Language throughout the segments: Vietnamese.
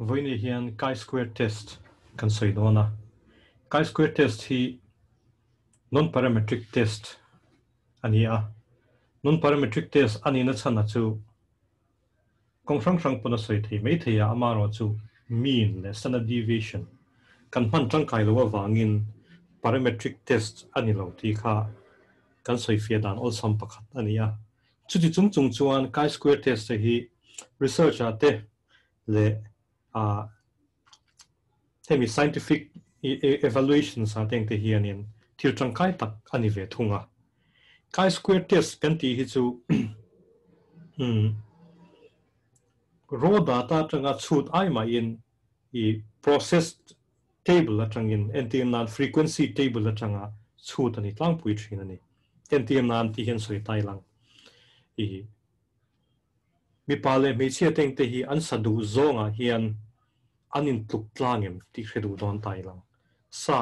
Vini hian chi-square test kan saidona. Chi-square test hi non-parametric test ani a. Non-parametric test ani na chana chu kong kongfrang-frang puna soi thei mei thei ya amaro chu mean le standard deviation kan man tang kai lo wangin parametric test ani lo ti kha kan soi fia dan ol sam pakhat ania. Chu chi chung chung chuan chi-square test hi research ate le a hemi scientific evaluation sa teng te hianin thil tangkai tak ani ve thunga chi square test kan ti hi chu hmm raw data tanga chut ai ma in i processed table atangin ntm nan frequency table atanga chut ani tlang pui thin ani ntm nan ti hian soi tai lang i mi pale me chia teng te hi an sadu zonga hian anin tluk tlangem ti khredu don tai lang sa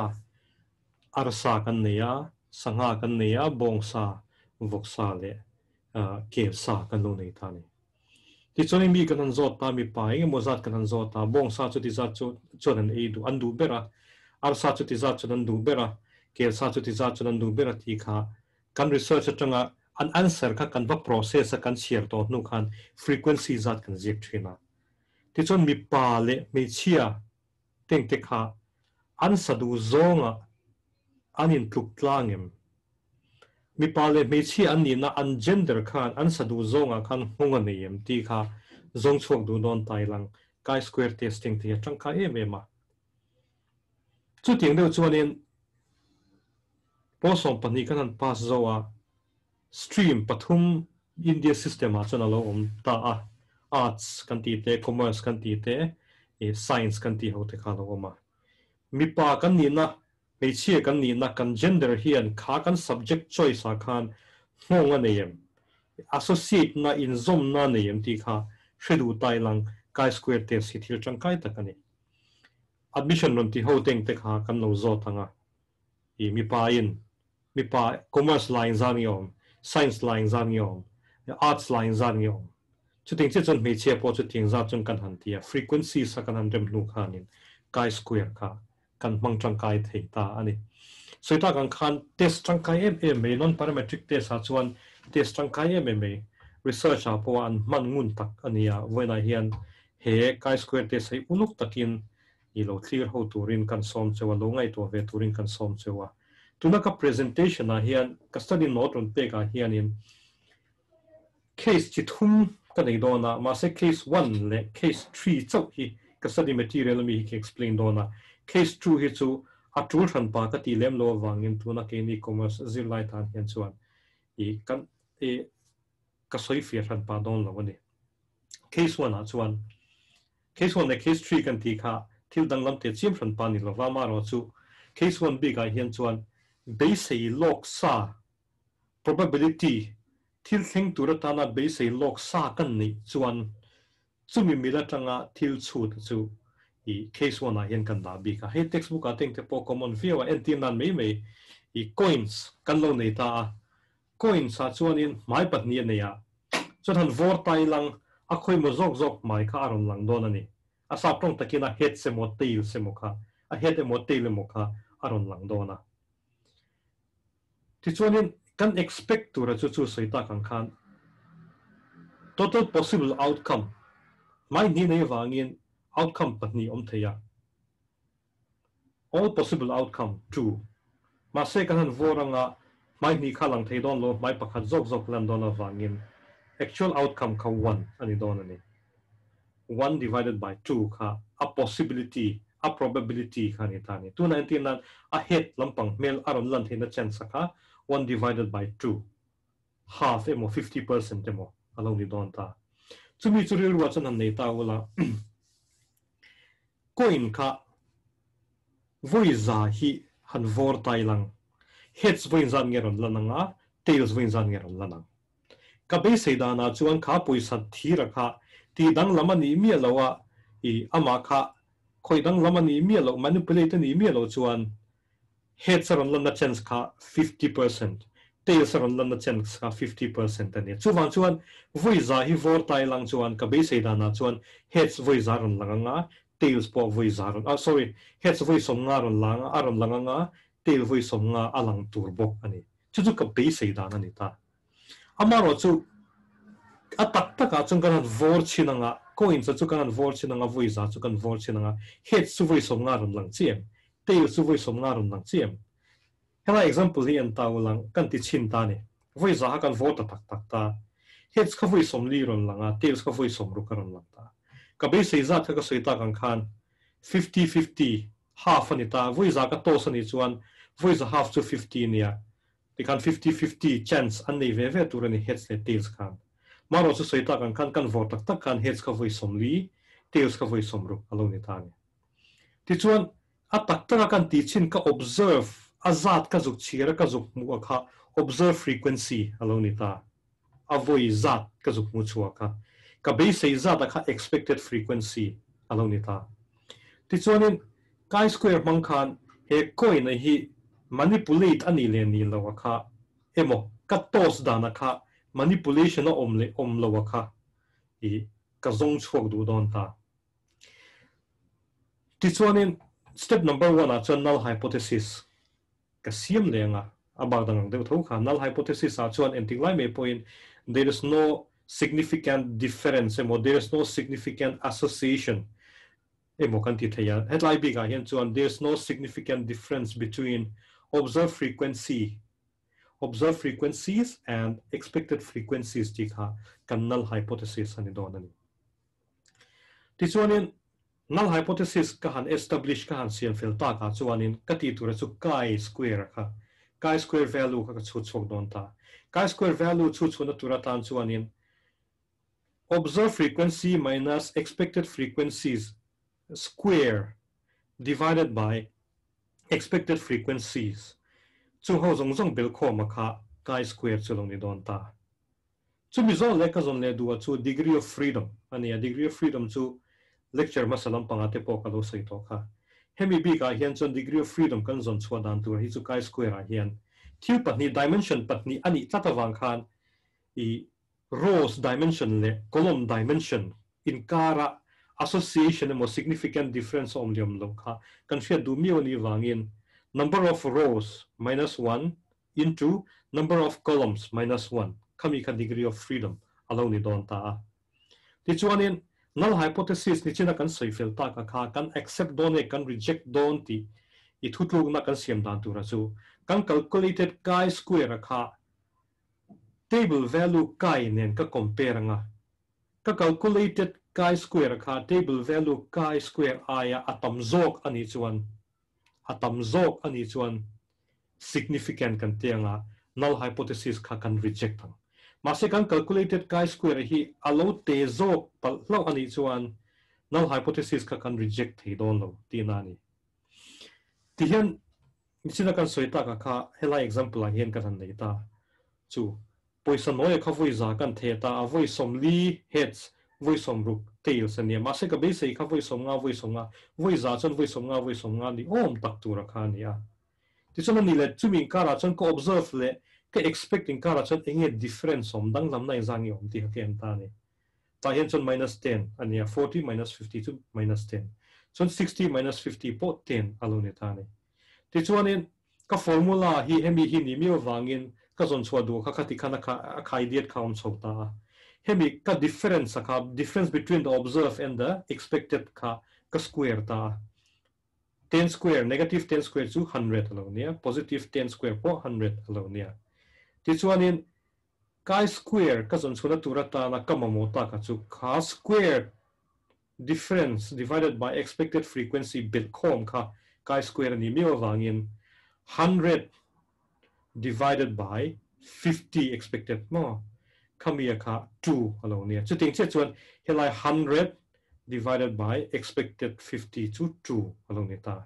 arsa kan neya sanga kan neya bong sa vok sa le ke sa kan lo nei thani ti choni mi kan an zot ta mi pa eng mo zat kan an zot ta bong sa chu ti zat chu chon an e du an du bera arsa chu ti zat chu an du bera ke sa chu ti zat chu an du bera ti kha kan research atanga an answer ka kan va process kan share to nu khan frequency zat kan zek thina ti chon mi pa le mi chia teng te kha an sadu zonga anin tluk tlangem mi pale me chi an ni na an gender khan an sadu zonga khan hunga ne yem ti kha zong chok du don tai lang kai square testing ti chang kha em em ma chu ting deu chuanin posom pani kan an pass zowa stream pathum india system a chana lo om ta a arts kan ti te, commerce kan ti te e science kan ti ho te kha lo ma mi pa kan ni na me chi kan ni na, kan gender hian kha kan subject choice a khan hong ane yem associate na in zom na ne yem ti kha shedu tai lang kai square te si thil chang kai ta kani admission non ti ho teng te kha kan lo zo thanga e mi pa in mi pa commerce line zani om science line zan yom arts line zan yom chu ting che chon me che po chu ting za chung kan han tia frequency sa kan han dem khan in kai square kha, kan mang chang kai thei ta ani so ta kan khan test chang kai em em me non parametric test ha chuan test chang kai em em me research ha po an man ngun tak ania when i hian he kai square test sai unuk takin ilo clear ho turin kan som chewa, lo ngai to ve turin kan som chewa tuna ka presentation a hian, ka study note on pe ka ah, hian in case chi thum ka nei do na ah, ma se case 1 le case 3 chau hi ka study material mi hi explain do na case 2 hi chu a tul than pa ka ti lem lo wangin tu na ke ni commerce zil lai than hian chuan. I kan e ka soi fi than pa don lo ni case 1 a chuan. Case 1 le case 3 kan ti kha, thil dang lam te chim than pa ni lo wa ma ro chu. Case 1 bi ka hian chuan base log sa. Probability. Thil thing tu ta na base log sa kan ni chuan. Chumi mila tanga thil chu chu. I case one a hian kan da bi ka he textbook a teng te po common view a en nan mei mei. I coins kan lo nei ta. Coins a chuan in mai pat ni ne ya chuan han vor tai lang a khoi mo zok zok mai ka aron lang don ani. A sa prong takina het se mo tail se mo kha. A het e mo tail e mo kha aron lang dona Citroenin can expect to Rajutsu Saitakan Khan. Total possible outcome. My Nina Vangin outcome Patni Omteya. All possible outcome two. Ma Sekanan Voranga, my Nikalang Taidon Lo, my Pakazok Zoklandona Vangin. Actual outcome ka one, Anidonani. One divided by two ka a possibility a probability kani tani 219 nan a head lampang mel aron lan thina chance kha 1 divided by 2 half emo 50% emo alo ni don ta chumi churi ruwa chan han nei ta wala coin ka voi za hi han vor tai lang heads voi zan ngeron lananga tails voi zan ngeron lanang ka be sei da na chuan kha puisa thira kha ti dang lama ni mi lawa i ama kha khoi dang lama ni mi lo manipulate ni mi lo chuan heads ron lan na chance kha 50% tails ron lan na chance kha 50% ani. Chuwan chuan voi za hi vor tai lang chuan ka be sei da na chuan heads voi za ron langa tails po voi zaron ah sorry heads voi som nga ron lang aron lang nga tail voi som nga alang turbo ani. Chu chu ka pe sei dan ani ta. Amaro chu a tak tak a chung kan vor china nga sa chu kan vor china nga vui za chu kan vor china nga het su vui som nga rum lang chiem te yu su vui som nga rum lang chiem hela example hi an tau lang kan ti chin ta ne vui za kan vor ta tak tak ta het ka vui som li rum lang a te ka vui som ru ka lang ta ka be se za ka sei ta kan khan 50 50 half ani ta vui za ka to sa ni chuan vui za half to 50 nia ti kan 50 50 chance an nei ve ve tur ani het le tails khan maro chu sei ta kan kan vor tak tak kan heads ka voi som li tails ka voi som ru alo ni ta ni ti chuan a tak tak kan ti chin ka observe azat ka zuk chira, ka zuk mu kha, observe frequency alo ni ta. A voi zat ka zuk mu chua ka ka be sei zat da kha expected frequency alo ni ta. Ti chuan chuanin chi square mang khan, he coin hi manipulate ani le ni lo kha. Emo, ka tos dana kha. Manipulation o om le om lo kha i ka zong chuak du don ta. Ti chuanin step number 1 a chuan null hypothesis. Ka siam le nga abang dang de tho kha. Null hypothesis a chuan enting lai me point there is no significant difference emo there is no significant association. Emo kan ti thaya headline bi ga hian chuan there is no significant difference between observed frequency observed frequencies and expected frequencies kha null hypothesis ani don ani ti chuanin null hypothesis ka han establish ka han sian fel ta ka chuanin ka ti tur chu chi square kha chi square value ka chu chok don ta. Chi square value chu chuna tura tan chuanin observed frequency minus expected frequencies square divided by expected frequencies. Chung ho zong zong bil ko makha kai square chu long ni don ta. Chu mi zon leka zon le duwa chu degree of freedom. Ani a degree of freedom chu lecture masalam pangate po ka lo sai to kha. Hemi bi ka hian chun degree of freedom kan zon chua dan tu hi chu kai square a hian. Thiu patni, dimension patni, ani tatawang khan i rows dimension le column dimension in kara association mo significant difference om liom lo kha kan fia du mi oni wangin number of rows, minus 1 into number of columns, minus 1 kami ka degree of freedom. Alo ni don ta. Ti chuanin null hypothesis ni china kan soi fel ta ka kha kan accept don e kan reject don ti. I thutluk na kan siam dan tu ra chu. Kan calculated chi square kha. Table value chi nen ka compare nga. Ka calculated chi square kha. Table value chi square aya atom zok ani chuan atam zok ani chuan significant kan tianga null hypothesis kha kan reject ang ma se kan calculated chi square hi alo te zok pal lo ani chuan null hypothesis kha kan reject thei don lo ti na ni. Ti hian sina kan soita ka kha, hela example ang hian kan han nei ta. Chu poison noe kha voi za kan the ta avoi somli heads vui sống rục som ruk tails ania ma se ka be sei kha voi som nga vui sống nga vui giá chân vui sống nga vui sống nga đi ôm tak tu ra kha ni a ti nì lệ chú mình min kara chân có observe lệ cái expecting kara chon enge difference som dang lam nai giang yom ti ha ken ta ni ta hiện chân minus 10 ania 40 minus 52 minus 10 chân 60 minus 50 po 10 alo ni ta ni ti chuanin ka formula hi hemi hi ni mi wangin ka zon chua du kha khati khana kha kha idiot kha om chota hemi ka difference kha difference between the observed and the expected kha ka square ta. 10 square negative 10 square chu 100 alo nia positive 10 square po 100 alo nia ti chuanin chi square ka zon chuna tura ta na ka mamo ta ka chu kha square difference divided by expected frequency bit khom kha chi square ni mi wangin 100 divided by 50 expected มีค่ะ two อะไรเนี่ยจุดทิ้งเช่นชวนเฮลัย hundred divided by expected 50 to 2อะไรเนี่ยตา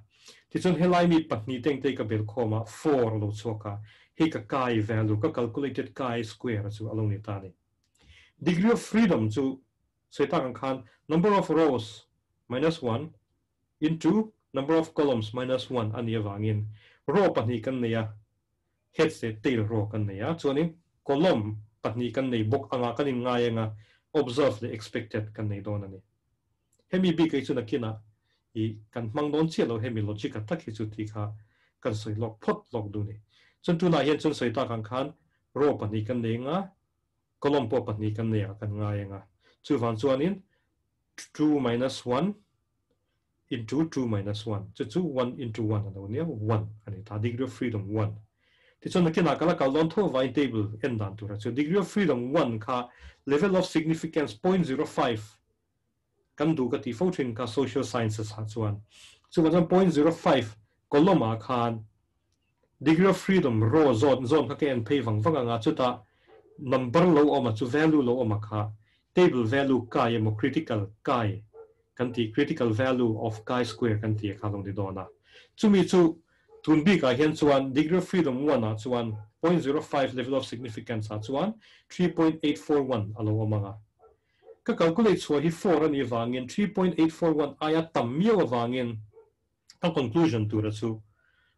ที่ชวนเฮลัยมีปัจจุบันเต็งกับเบลคอมา four เราชัวค่ะให้กับกาย value ก็ calculated กาย square ชัวอะไรเนี่ยตาเนี่ย degree of freedom ชัวสวยตากันคัน number of rows minus one into number of columns minus one อันนี้วางเงิน row ปัจจุบันเนี่ย head เสตีโรกันเนี่ยชวนนี้ column pahnih kan nei bok anga kanin ngai anga observe the expected kan nei don ani hemi bi kai chuna kina i kan mang don chi lo hemi logic tak hi chu ti kha kan soi lok phot lok du ni chun tu na hian chun soi ta kan khan ro pa ni kan ne nga kolom po pa ni kan ne kan nga nga chu van chuan in 2 minus 1 into 2 minus 1 chu chu 1 into 1 ano nia 1 ani ta degree of freedom 1 ti chon na kina kala ka lon tho vai table en dan tu ra chu degree of freedom 1 ka level of significance 0.05 kan du ka ti fo thin ka social sciences ha chuan chu wa 0.05 koloma khan degree of freedom ro zone zone ka ken pay wang wang nga chu ta number lo oma chu value lo oma kha table value ka ye mo critical kai kan ti critical value of chi square kan ti kha long di dona chu mi chu Tulbika hence one degree of freedom one at one 0.05 level of significance at one 3.841 alo mga ka calculate so hi four ni wangin 3.841 ayat tamio wangin ta conclusion to rasu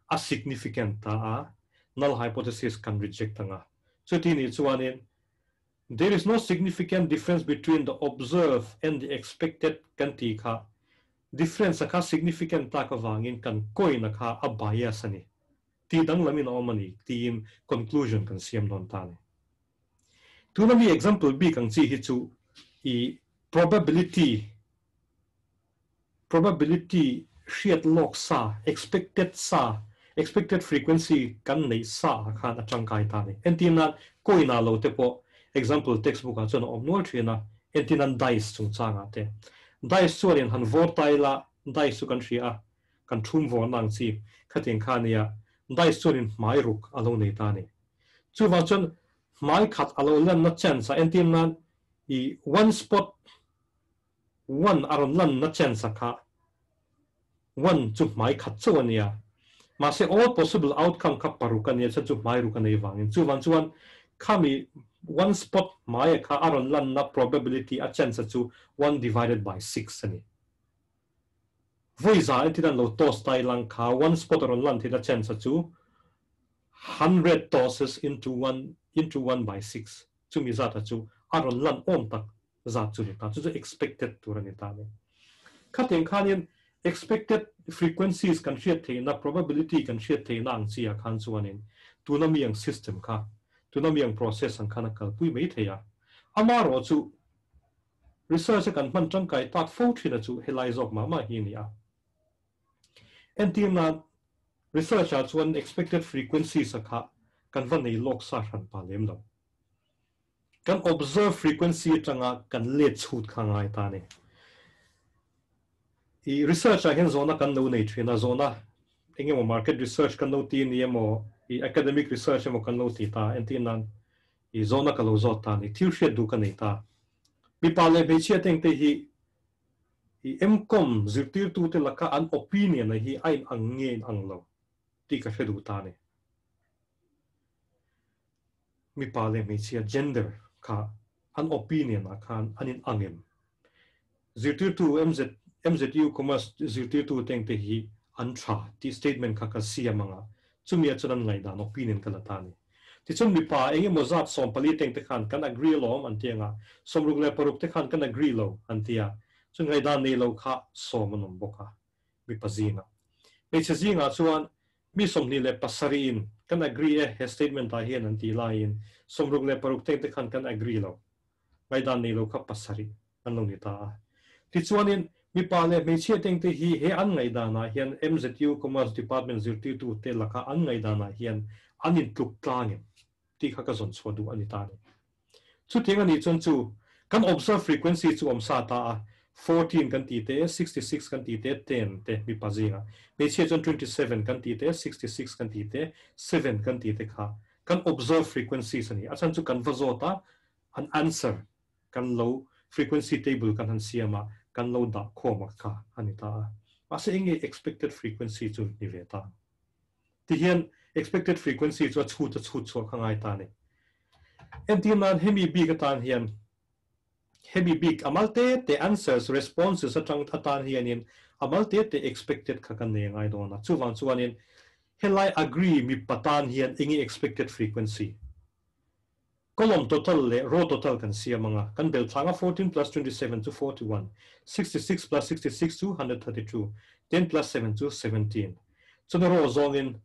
a significant ta a null hypothesis can reject nga so tin it's one in there is no significant difference between the observed and the expected kantika difference ka significant ta ka wangin kan koi na kha a bias ani ti dang lamin omani ti in conclusion kan siam don ta ni tu na mi example b kan chi hi chu i probability probability shiat lok sa expected sa expected frequency kan nei sa khan atang kai ta ni entina koina lo te po example textbook a chon om nual thina entina dice chung changa te ได้ส่วนหันโวตายละได้สุกันเสียกันชุ่มวอนนางซีขัดเองข้าเนี่ยได้ส่วนหมายรุกอารมณ์ในตาเนี่ยชูว่าจนหมายขัดอารมณ์เล่นนัดเชนสาเอ็นทีมัน one spot one อารมณ์เล่นนัดเชนสักค่ะ one จุดหมายขัดส่วนเนี่ยมาเสีย all possible outcome ขับปารุกันเนี่ยจะจุดหมายรุกันในวังจูวันจวนข้ามี one spot maya ka aron lan na probability a chance to 1 divided by 6 ani voiza tidan lo toss tai lang ka one spot aron lan tida chance to 100 tosses into 1 into 1 by 6 to mi zata to aron lan om tak zat to ta to expected to ran ta ne katin expected frequencies kan the na probability kan the na ang sia kan chuanin tunami ang system ka tuna mi ang process ang khana kal pui mai theya ama ro chu research kan man tang kai tat fo thina chu helai of ma ma hi ni a. En tim na research at one expected frequency a kha kan van nei lok sa ran pa lem lo. Kan observe frequency tanga kan le chut khangai ta ne. I research a hen zona kan no nei thina zona. Engemo market research kan no ti ni emo i academic research mo kan lo ti ta en tin nan i zona ka lo zo ta ni thil hriat du ka nei ta mi pa le be che teng te hi i mcom zirtir tu te laka an opinion e hi ai ang nge ang lo ti ka she du ta ni mi pa le mi chia e gender ka an opinion a khan anin angem zirtir tu mz mzu commerce zirtir tu teng te hi an tha ti statement ka ka sia manga. Chumi chuan ngai dan opinion kala ta ni ti chum mi pa enge mo zat som pali teng te khan kan agree lo an tianga som ruk le paruk te khan kan agree lo an tia chu ngai dan nei lo kha som nom boka mi pa zinga me che zinga chuan mi som ni le pasarin kan agree e he statement ta hian an ti lain somruk le paruk teng te khan kan agree lo ngai dan nei lo kha pasari an lo ni ta ti chuanin mi pa le me chia teng te hi, he an ngai dana hian MZU commerce department zirti tu te laka an ngai dana hian an in tluk tlangin. Ti kha ka zon chhodu ani ta ni. Chu thing ani chon chu, kan observe frequency chu om sa ta 14 kan ti te 66 kan ti te 10 te, mi pa zinga me chia chon 27 kan ti te 66 kan ti te 7 kan ti te kha. Kan observe frequencies ani achan chu kan vazota an answer kan low frequency table kan han siama kan lo da khoma kha ani ta ase inge expected frequency chu ni ve ta ti hian expected frequency chu chu chu chu chu khangai ta ni en ti man hemi bi ka tan hian heavy big amalte te answers responses atang thatan hianin amalte te expected kha kan ne ngai do na chuwan chuanin helai agree mi patan hian ingi expected frequency column total le row total kan siya mga. Kan del tanga 14 plus 27 to 41 66 plus 66 to 132 10 plus 7 to 17 so the row zone in,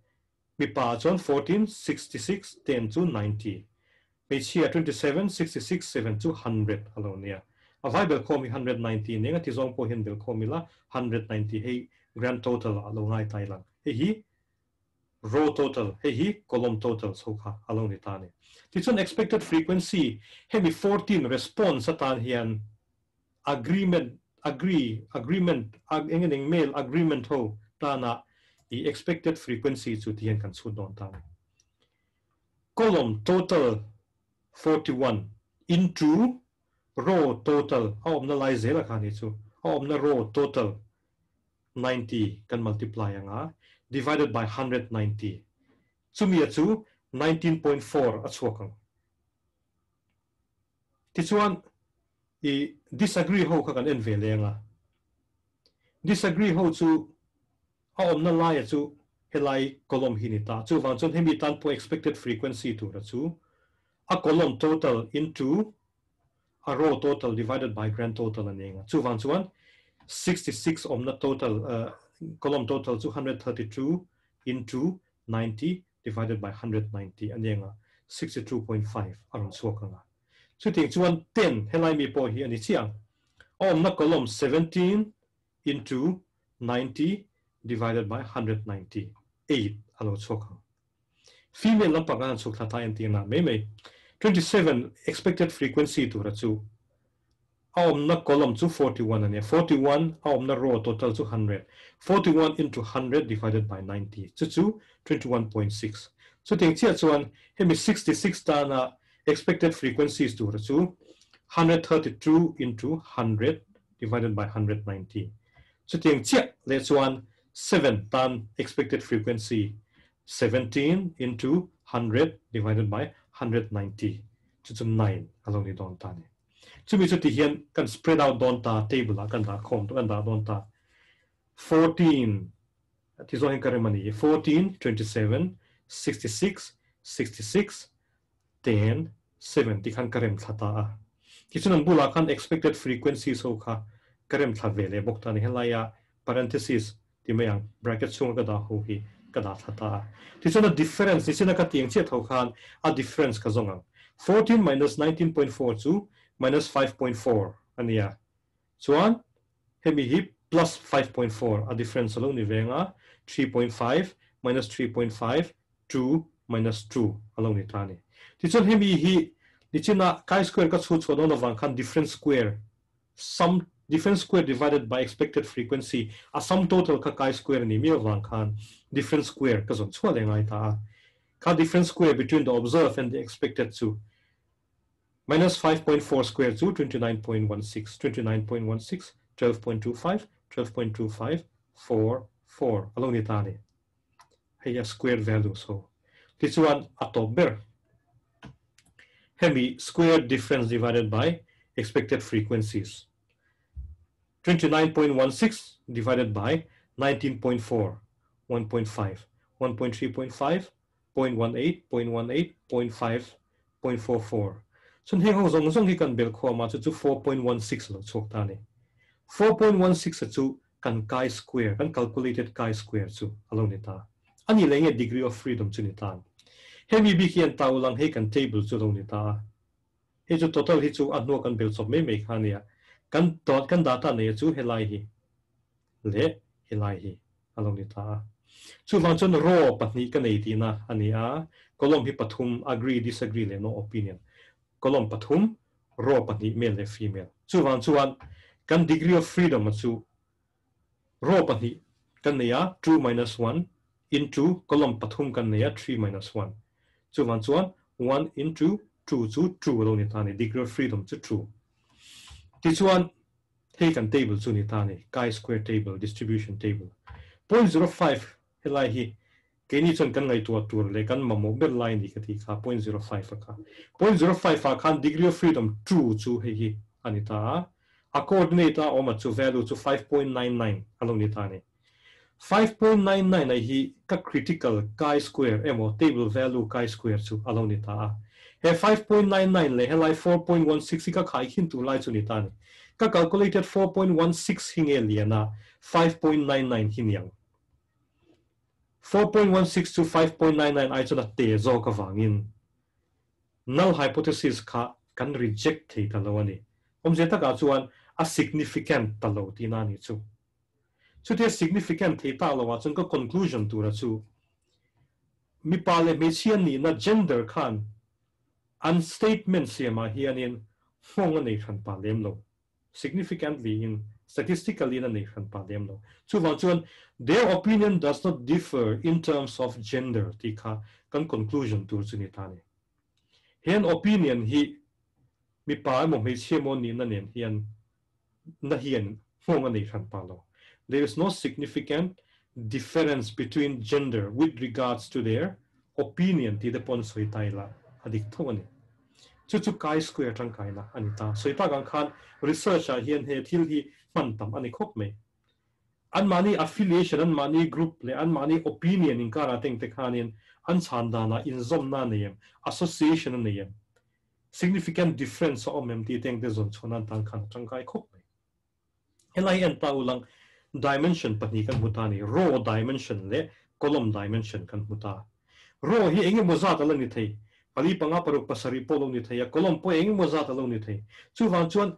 mi pa chon 14 66 10 to 90 mi chia 27 66 7 to 100 alone ya a vai bel komi 190 ne ti zong po hin bel komi la 198 grand total. Alo ngai tai lang. He he row total he hi, column total, so kha along ni ta ni. It's an expected frequency. Hemi 14 response satan hian agreement, agree, agreement, ag engeng mail, agreement ho tana the expected frequency chu tian kan chu don ta column total 41 into row total how na lai zela khani chu. How na row total 90 kan multiply anga. Divided by 190 chumi chu 19.4 a chuakang ti i disagree ho kha kan en ve lenga disagree ho chu a om na lai chu helai column hi ni ta chu wang chon hemi tan po expected frequency tu ra chu a column total into a row total divided by grand total aninga chu wang chuan 66 om na total uh, column total 232 into 90 divided by 190 and then 62.5 around suak nga so ting chuan 10 helai mi po hi ani chiang om na column 17 into 90 divided by 190 8 alo suak female lampang an suk thata en ting na me me 27 expected frequency to ra Aomna column to 41 and 41 Aomna row total to 100. 41 into 100 divided by 90. So 21.6. So think here so on 66 dana uh, expected frequencies to so 132 into 100 divided by 190. So think here one 7 tan expected frequency 17 into 100 divided by 190. So 9 along the don tane. Chumi chu ti hian kan spread out don ta table a kan da khom to kan da don ta. 14 ti zo hen karemani 14 27 66 66 10 7 ti khan karem thata a ki chunan bula khan expected frequency so kha karem tha vele. Bok ta ni helaya parenthesis ti mayang bracket chung ka da ho hi ka da thata ah. ti chuna difference ni china ka tiang che tho khan, a difference ka zonga 14 minus 19.42 minus 5.4 ania chuan hemi hi plus 5.4 a difference alone ni venga 3.5 minus 3.5 2 minus 2 alone ni tani ti chuan hemi hi ni china chi square ka chu chu don wang khan different square. Sum different square divided by expected frequency a sum total ka chi square ni mi wang khan different square ka zon chua le ngai ta. Ka different square between the observed and the expected chu minus 5.4 squared to 29.16, 29.16, 12.25, 12.25, 4, 4. Along the tani. Hey, squared value. So this one at top there. Heavy squared difference divided by expected frequencies. 29.16 divided by 19.4, 1.5, 1.3.5, 0.18, 0.18, 0.5, 0.44. chun heng hong zong zong hi kan bel kho ma chu chu 4.16 lo chok ta ne 4.16 chu kan chi square kan calculated chi square chu alo ne ta. Ani lenge degree of freedom chu ni ta. He bi hian tau lang he kan table chu lo ni ta. He chu total hi chu anno kan bel chop me me kha nia kan dot kan data ne chu he lai hi le he lai hi alo ni ta. Chu lang chun ro patni kan nei ti na ania kolom hi pathum agree, disagree le no opinion. Kolom pathum ro pahnih male le female. Chu wang chuan kan degree of freedom chu ro pahnih kan neya 2 minus 1 into kolom pathum kan neya 3 minus 1 chu wang chuan 1 into 2 chu 2 lo ni tani degree of freedom chu 2 ti chuan he kan table chu ni tani chi square table distribution table. 0.05 helai hi cái chon kan ngai tu tur le kan mamo ber line ka kha 0.05 ka 0.05 a degree of freedom true chu he hi anita a coordinator o ma chu value chu 5.99 along ni ta ni 5.99 ai hi ka critical chi square emo table value chi square chu along ni ta he 5.99 le he lai 4.16 ka khai khin tu lai chu ni ta ni ka calculated 4.16 hinge liana 5.99 hin yang 4.16 to 5.99 ai chu na te zo ka wangin null hypothesis kha kan reject thei ta lo ani om je ta ka chuan a significant ta lo ti na ni chu chu te significant thei ta lo wa chung ka conclusion tu ra chu mi pa le me chian ni na gender khan an statement siama hianin hong ani khan pa lem lo significantly in statistically in a nation pa dem lo chu wa chuan their opinion does not differ in terms of gender ti kha kan conclusion tur chu ni ta ni hen opinion hi mi pa mo me che mo ni na nen hian na hian hong ani khan pa lo there is no significant difference between gender with regards to their opinion ti de pon soi tai la adik thong chu chu kai square tang kai na ani ta soi ta gang khan research a hian he thil hi man tam ani khop me an mani affiliation an mani group le an mani opinion in kara teng te khanin an chan da na in zom na ne association ne yem significant difference o mem ti teng te zon chona tang khan tang kai khop me helai en ta ulang dimension pani kan mutani raw dimension le column dimension kan muta raw hi enge mo za ta lang ni thei pali panga paruk pasari polo ni thaya kolom po eng mo za ta lo ni thai chu wang chuan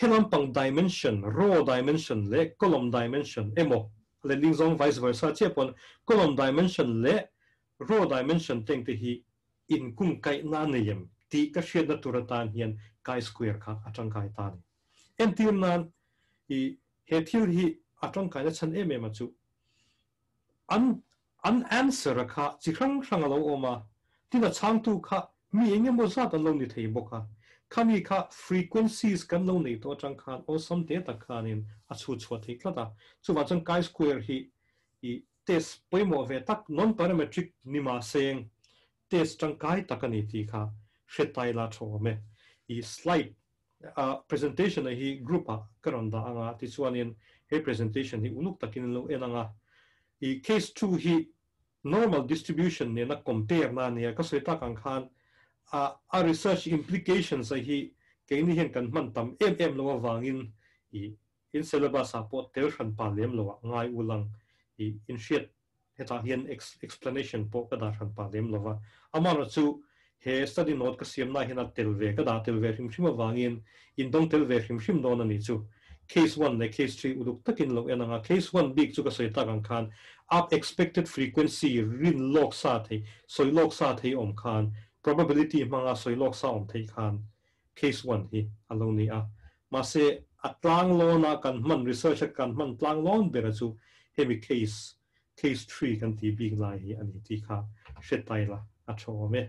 helam pang dimension raw dimension le kolom dimension emo le ling zong vice versa che pon kolom dimension le raw dimension teng te hi in kum kai na ne yem ti ka shed na turatan hian kai square kha atang kai ta ni en tir nan i he thil hi atang kai na chan em em chu an an answer kha chi khrang khrang lo oma tina chang tu kha mi enge mo za ta lo ni thei boka kha khami kha frequencies kan lo nei to chang khan o som te ta khan in a chu chu thei kla da chu wa chang chi square hi i test poi mo ve tak non parametric ni ma seng test chang kai takani ti kha shetai la tho me i slide a presentation hi group a karon da anga ti chuanin he presentation hi uluk takin lo enanga i case 2 hi normal distribution ne na compare na ne ka soita kan khan a a research implications a hi ke ni hen kan man tam em em lo wangin i in syllabus support tel khan pa lem lo ngai ulang i in shit heta hian explanation po ka da khan pa lem lo wa amara chu he study note ka siam na hin tel ve ka da tel ve him shim wangin in dong tel ve him shim don ani chu case 1 le case 3 uduk takin lo enanga case 1 big chu ka soita kan khan up expected frequency rin log sa thei soi log sa thei om khan probability manga soi lok sa om thei khan case 1 hi alo ni a ma se atlang lo na kan man research kan man tlang lon bera chu hemi case case 3 kan ti big lai hi ani ti kha shetai la a tho me